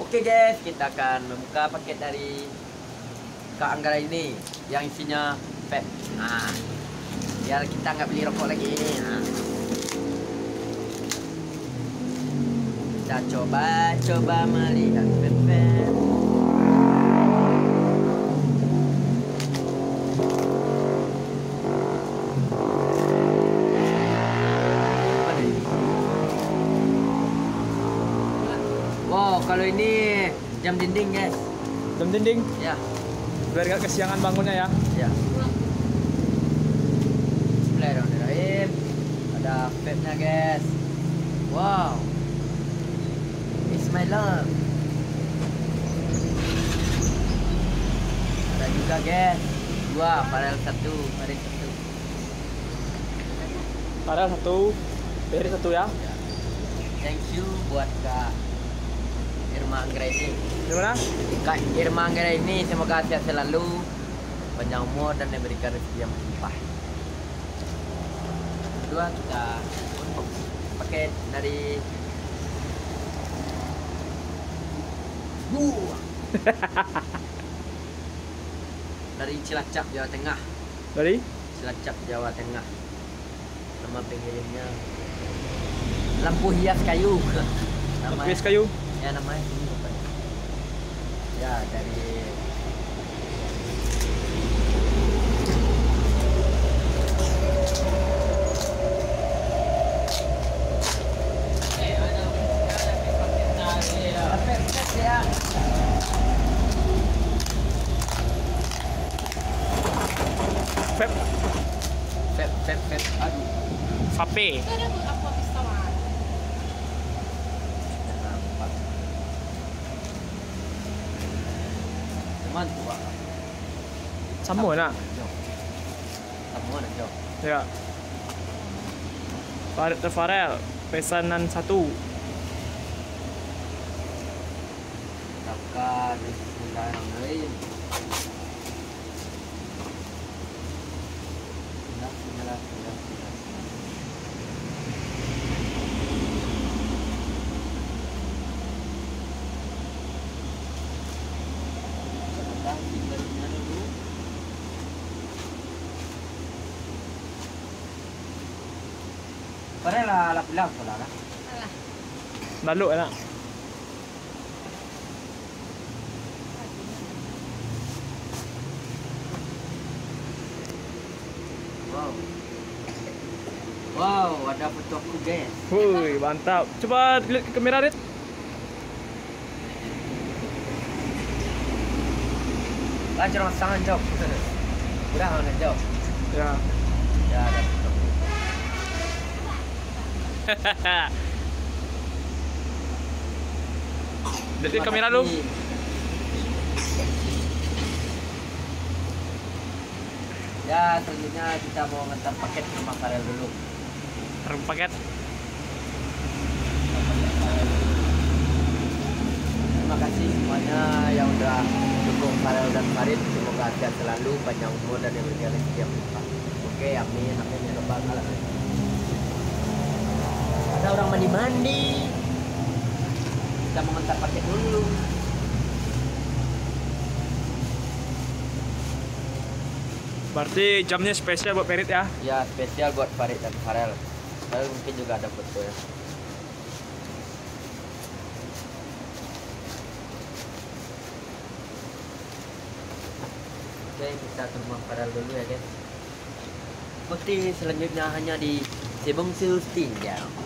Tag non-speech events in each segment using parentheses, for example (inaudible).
Oke guys, kita akan membuka paket dari Kak Anggara ini yang isinya vape. Nah, biar kita nggak beli rokok lagi. Nah. Kita coba coba melihat vape. Mana Wow, kalau ini jam dinding guys. Jam dinding Ya, biar gak kesiangan bangunnya ya. ya. Bismillahirrahmanirrahim. Ada vape-nya guys. Wow. It's my love. Ada juga guys. Dua, parel satu, parel satu. Ada satu, beri satu ya. Ya. Thank you buat Kak Irma Anggra ini. Gimana? Kak Irma Anggra ini semoga sehat selalu, panjang umur dan diberikan rezeki yang melimpah. Kedua kita untuk paket dari Gua. (laughs) dari Cilacap Jawa Tengah. Dari Cilacap Jawa Tengah. Nama pengirimnya Lampu Hias Kayu. Namanya- Lapis kayu. Ya namanya ini apa? Ya dari ya. Vape, Pep, pep, pep. Aduh. vape. Teman tua. Sama nak. Jom. Sama nak jom. Ya. Farid Farel, pesanan satu. Takkan Bismillahirrahmanirrahim. Bismillah, Pare la la pulang pula lah. Alah. Baluk lah. Wow. Wow, ada foto aku guys. Hui, mantap. Cuba lihat ke kamera dit. Lancar orang sangat jauh. Kurang orang jauh. Ya. Ya, dah. (laughs) Terima kamera lu. Ya selanjutnya kita mau ngantar paket ke rumah Farel dulu. Taruh paket. Terima kasih semuanya yang udah dukung Farel dan Farid. Semoga sehat selalu, panjang umur dan diberikan rezeki yang melimpah. Oke, amin, amin ya rabbal alamin. Ada orang mandi-mandi. Kita mau ngantar paket dulu. Berarti jamnya spesial buat Perit ya. Ya spesial buat Farid dan Farel. Tapi mungkin juga ada foto ya. Oke kita ke rumah Farel dulu ya guys. Seperti selanjutnya hanya di Cibung Tinggal.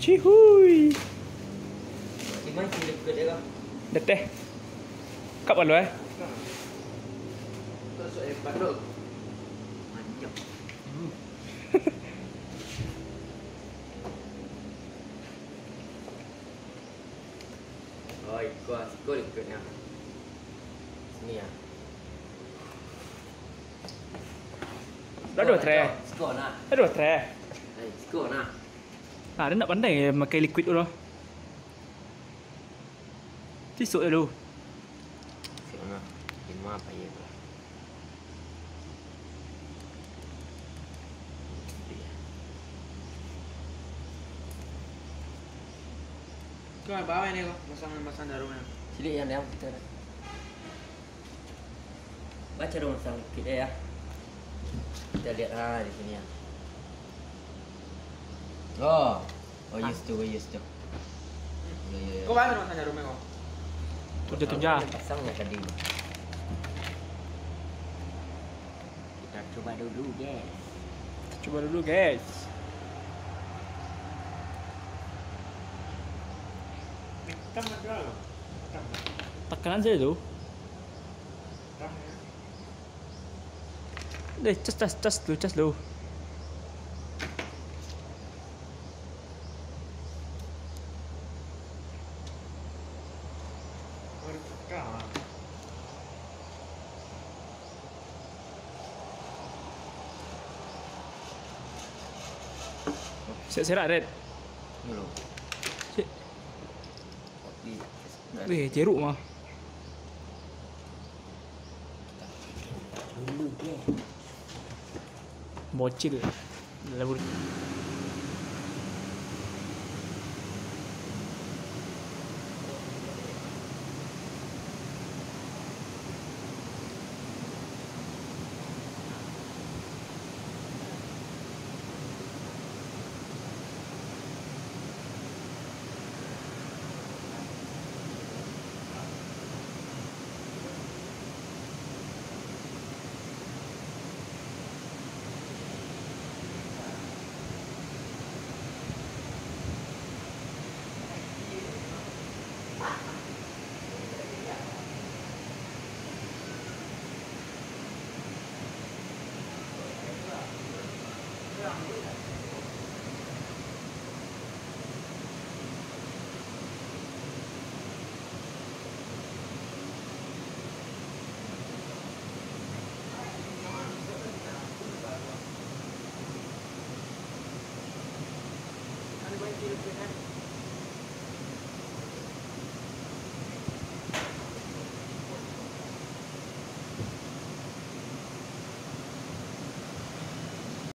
chi hui. Đật đây Cậu bật rồi Rồi, cô, cô được cửa nào? Sini ya Dah dua tray Dah dua tray Dah dua tray à đến đã bắn này mà cây liquid rồi thích sụi rồi đâu Kau bawa ini kok, masang masang daru mana? Sini yang dia kita. Baca dong masang kita ya. Kita lihat ra di sini ya. Oh, oh used to, used to. Ya ya ya. Kau bawa masang darumnya kok. Tunja-tunja. Pasangnya tadi. Kita coba dulu, guys. Coba dulu guys. Tekanan saja tu. Hitam ya. Deh, cas cas cas dulu, cas dulu. Siap serak Red. Belum. Cek. Weh, jeruk mah. Bocil. Lebur. Lebur. going to represent